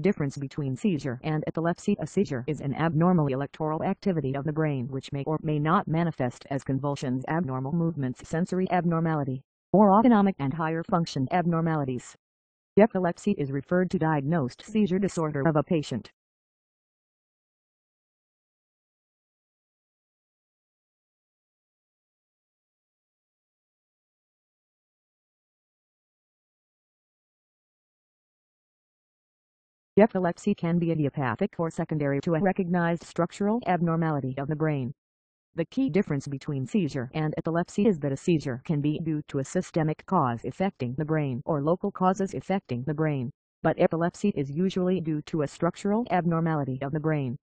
Difference between seizure and epilepsy A seizure is an abnormal electrical activity of the brain which may or may not manifest as convulsions abnormal movements sensory abnormality, or autonomic and higher function abnormalities. Epilepsy is referred to diagnosed seizure disorder of a patient. Epilepsy can be idiopathic or secondary to a recognized structural abnormality of the brain. The key difference between seizure and epilepsy is that a seizure can be due to a systemic cause affecting the brain or local causes affecting the brain, but epilepsy is usually due to a structural abnormality of the brain.